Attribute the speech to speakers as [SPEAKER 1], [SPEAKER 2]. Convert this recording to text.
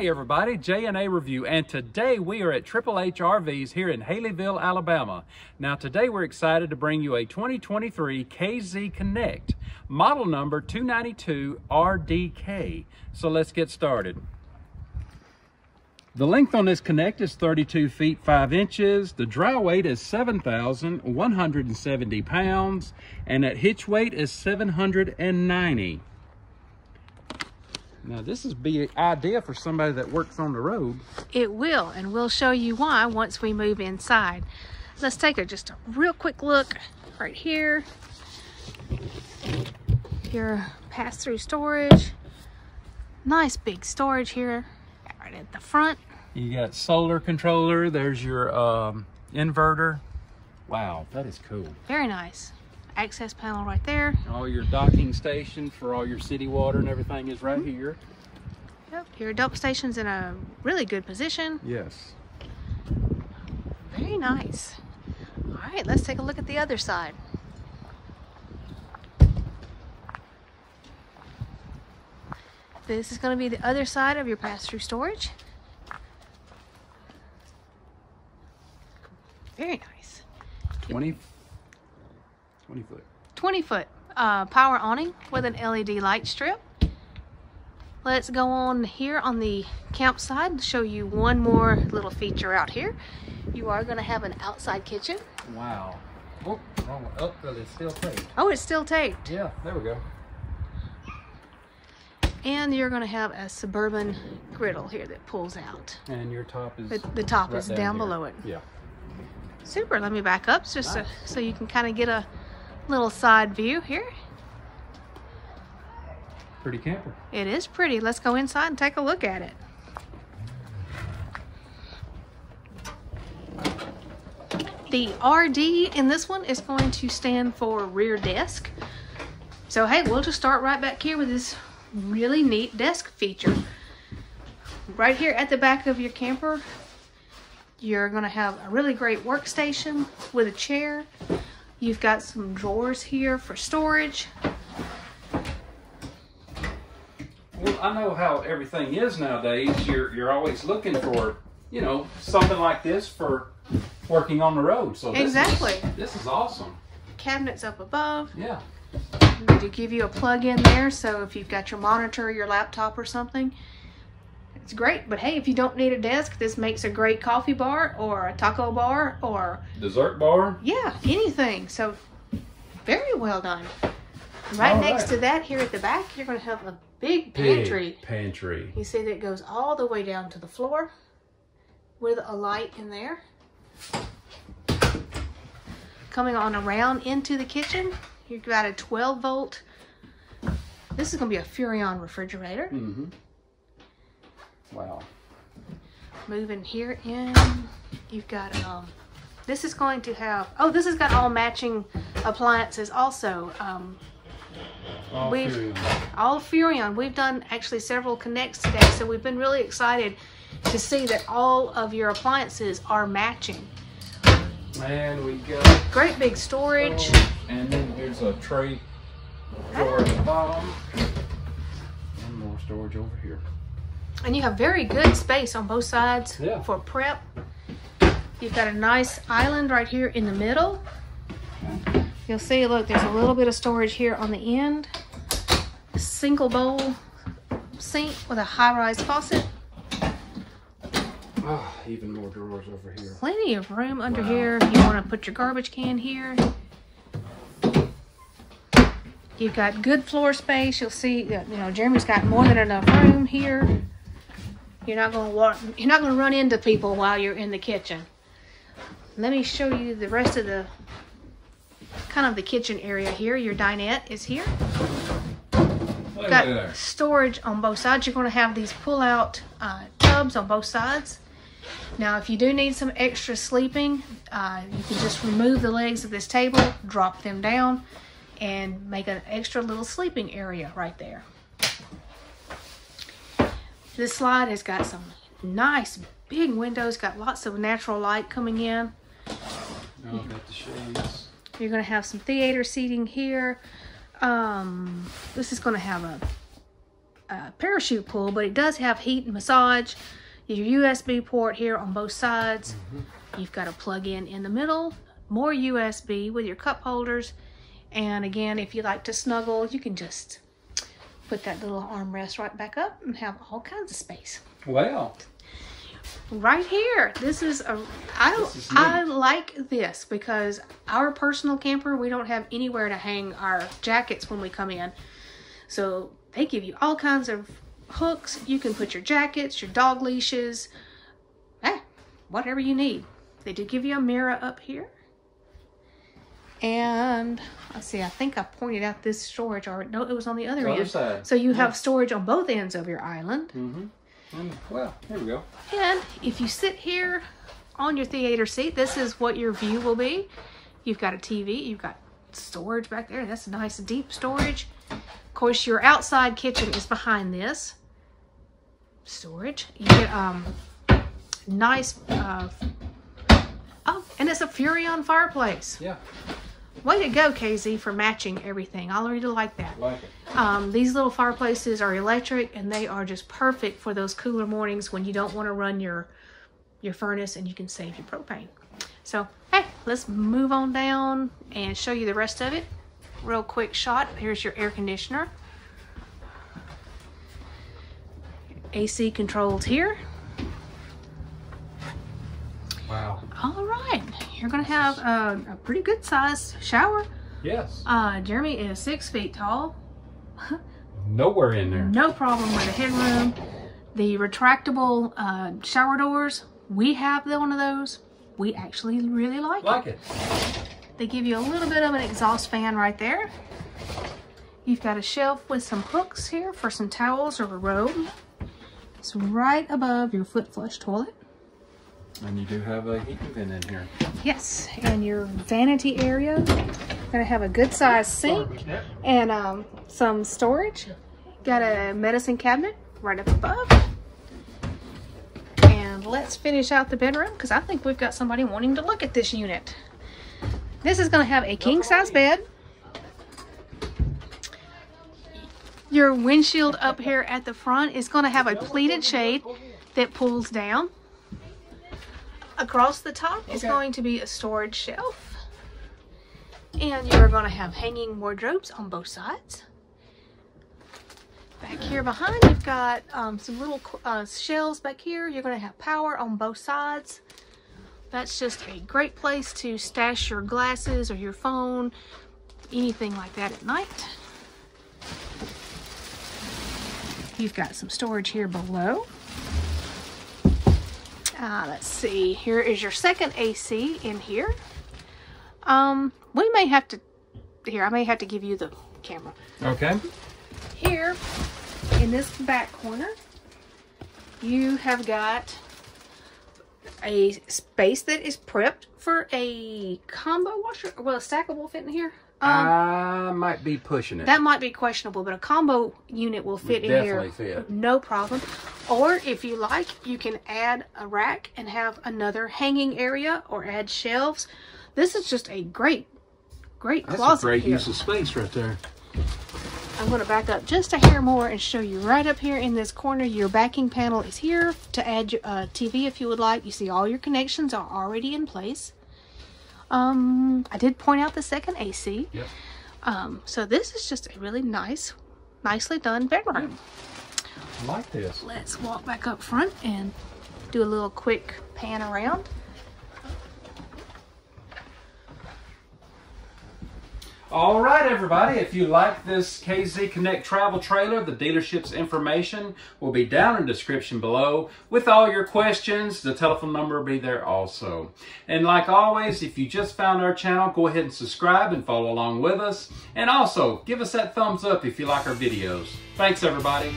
[SPEAKER 1] Hey everybody, J&A Review, and today we are at Triple H RVs here in Haleyville, Alabama. Now today we're excited to bring you a 2023 KZ Connect, model number 292 RDK. So let's get started. The length on this Connect is 32 feet 5 inches. The dry weight is 7,170 pounds. And that hitch weight is 790. Now this is be an idea for somebody that works on the road.
[SPEAKER 2] It will, and we'll show you why once we move inside. Let's take a just a real quick look right here. Your pass-through storage. Nice big storage here right at the front.
[SPEAKER 1] You got solar controller. There's your um, inverter. Wow, that is cool.
[SPEAKER 2] Very nice. Access panel right there.
[SPEAKER 1] All your docking station for all your city water and everything is right mm -hmm. here.
[SPEAKER 2] Yep, your dump station's in a really good position.
[SPEAKER 1] Yes.
[SPEAKER 2] Very nice. All right, let's take a look at the other side. This is going to be the other side of your pass-through storage. Very nice.
[SPEAKER 1] 20, 20 foot.
[SPEAKER 2] 20 foot uh, power awning with an LED light strip. Let's go on here on the campsite and show you one more little feature out here. You are going to have an outside kitchen.
[SPEAKER 1] Wow. Oh, wrong one. Oh, it's still taped.
[SPEAKER 2] Oh, it's still taped.
[SPEAKER 1] Yeah, there we go.
[SPEAKER 2] And you're going to have a suburban griddle here that pulls out.
[SPEAKER 1] And your top is
[SPEAKER 2] The, the top
[SPEAKER 1] right
[SPEAKER 2] is down, below it.
[SPEAKER 1] Yeah.
[SPEAKER 2] Super. Let me back up just
[SPEAKER 1] nice.
[SPEAKER 2] so, so you can kind of get a little side view here.
[SPEAKER 1] Pretty camper.
[SPEAKER 2] It is pretty. Let's go inside and take a look at it. The RD in this one is going to stand for rear desk. So hey, we'll just start right back here with this really neat desk feature. Right here at the back of your camper, you're gonna have a really great workstation with a chair. You've got some drawers here for storage.
[SPEAKER 1] Well, I know how everything is nowadays. You're you're always looking for, you know, something like this for working on the road. So this
[SPEAKER 2] exactly,
[SPEAKER 1] is, this is awesome.
[SPEAKER 2] Cabinets up above.
[SPEAKER 1] Yeah.
[SPEAKER 2] To give you a plug in there, so if you've got your monitor, your laptop, or something, it's great. But hey, if you don't need a desk, this makes a great coffee bar or a taco bar or
[SPEAKER 1] dessert bar.
[SPEAKER 2] Yeah, anything. So very well done. Right All next right. to that, here at the back, you're going to have a big pantry.
[SPEAKER 1] Big pantry.
[SPEAKER 2] You see that it goes all the way down to the floor with a light in there. Coming on around into the kitchen, you've got a 12 volt. This is going to be a Furrion refrigerator.
[SPEAKER 1] Mm -hmm. Wow.
[SPEAKER 2] Moving here in, you've got, um, this is going to have, oh, this has got all matching appliances also. Um,
[SPEAKER 1] all
[SPEAKER 2] we've
[SPEAKER 1] Furrion.
[SPEAKER 2] all Furrion. We've done actually several connects today, so we've been really excited to see that all of your appliances are matching.
[SPEAKER 1] And we got
[SPEAKER 2] great big storage.
[SPEAKER 1] Oh, and then there's a tray drawer at the bottom. And more storage over here.
[SPEAKER 2] And you have very good space on both sides
[SPEAKER 1] yeah.
[SPEAKER 2] for prep. You've got a nice island right here in the middle. You'll see, look, there's a little bit of storage here on the end. A single bowl sink with a high-rise faucet.
[SPEAKER 1] Oh, even more drawers over here.
[SPEAKER 2] Plenty of room under wow. here. If you want to put your garbage can here. You've got good floor space. You'll see that, you know, Jeremy's got more than enough room here. You're not going to walk, you're not going to run into people while you're in the kitchen. Let me show you the rest of the kind of the kitchen area here. Your dinette is here. Got storage on both sides. You're going to have these pull-out uh, tubs on both sides. Now, if you do need some extra sleeping, uh, you can just remove the legs of this table, drop them down, and make an extra little sleeping area right there. This slide has got some nice big windows, got lots of natural light coming in.
[SPEAKER 1] Oh, got the shades.
[SPEAKER 2] You're going to have some theater seating here. Um, this is going to have a, uh, parachute pool, but it does have heat and massage. Your USB port here on both sides. You've got a plug in in the middle, more USB with your cup holders. And again, if you like to snuggle, you can just put that little armrest right back up and have all kinds of space.
[SPEAKER 1] Well,
[SPEAKER 2] Right here, this is a. I
[SPEAKER 1] This is
[SPEAKER 2] I like this because our personal camper, we don't have anywhere to hang our jackets when we come in. So they give you all kinds of hooks. You can put your jackets, your dog leashes, eh, whatever you need. They do give you a mirror up here. And let's see, I think I pointed out this storage or No, it was on the other
[SPEAKER 1] Other
[SPEAKER 2] end.
[SPEAKER 1] side.
[SPEAKER 2] So you
[SPEAKER 1] Yeah.
[SPEAKER 2] have storage on both ends of your island.
[SPEAKER 1] mm-hmm. And, well, here we go.
[SPEAKER 2] And if you sit here on your theater seat, this is what your view will be. You've got a TV, you've got storage back there. That's nice deep storage. Of course, your outside kitchen is behind this. Storage. You get um nice uh Oh, and it's a Furrion fireplace.
[SPEAKER 1] Yeah,
[SPEAKER 2] Way to go, KZ, for matching everything. I really like that.
[SPEAKER 1] like it.
[SPEAKER 2] Um, these little fireplaces are electric and they are just perfect for those cooler mornings when you don't want to run your your furnace and you can save your propane. So, hey, let's move on down and show you the rest of it. Real quick shot. Here's your air conditioner. AC controls here.
[SPEAKER 1] Wow.
[SPEAKER 2] All right, you're gonna have a, a pretty good size shower.
[SPEAKER 1] Yes.
[SPEAKER 2] Uh, Jeremy is six feet tall.
[SPEAKER 1] Nowhere in there.
[SPEAKER 2] no problem with the headroom. The retractable uh, shower doors, we have one of those. We actually really like,
[SPEAKER 1] Like
[SPEAKER 2] it.
[SPEAKER 1] it.
[SPEAKER 2] They give you a little bit of an exhaust fan right there. You've got a shelf with some hooks here for some towels or a robe. It's right above your foot flush toilet.
[SPEAKER 1] And you do have a heating vent in here.
[SPEAKER 2] Yes, and your vanity area. Gonna have a good sized sink and um, some storage. Got a medicine cabinet right up above. And let's finish out the bedroom because I think we've got somebody wanting to look at this unit. This is to have a king size bed. Your windshield up here at the front is to have a pleated shade that pulls down. Across the top is going to be a storage shelf. And you're going to have hanging wardrobes on both sides. Back here behind, you've got um, some little uh, shelves back here. You're going to have power on both sides. That's just a great place to stash your glasses or your phone, anything like that at night. You've got some storage here below. Uh, let's see, here is your second AC in here. Um, we may have to, here, I may have to give you the camera.
[SPEAKER 1] Okay.
[SPEAKER 2] Here, in this back corner, you have got a space that is prepped for a combo washer. Well, a stackable fit in here. Um,
[SPEAKER 1] I might be pushing it.
[SPEAKER 2] that might be questionable, but a combo unit will fit in here.
[SPEAKER 1] fit.
[SPEAKER 2] No problem. Or if you like, you can add a rack and have another hanging area or add shelves. This is just a great, great
[SPEAKER 3] That's
[SPEAKER 2] closet
[SPEAKER 3] a great
[SPEAKER 2] here.
[SPEAKER 3] use of space right there.
[SPEAKER 2] I'm going to back up just a hair more and show you right up here in this corner. Your backing panel is here to add your uh, TV if you would like. You see all your connections are already in place. Um, I did point out the second AC.
[SPEAKER 1] Yep.
[SPEAKER 2] Um, so this is just a really nice, nicely done bedroom.
[SPEAKER 1] I like this.
[SPEAKER 2] Let's walk back up front and do a little quick pan around.
[SPEAKER 1] All right, everybody. If you like this KZ Connect travel trailer, the dealership's information will be down in the description below. With all your questions, the telephone number will be there also. And like always, if you just found our channel, go ahead and subscribe and follow along with us. And also, give us that thumbs up if you like our videos. Thanks, everybody.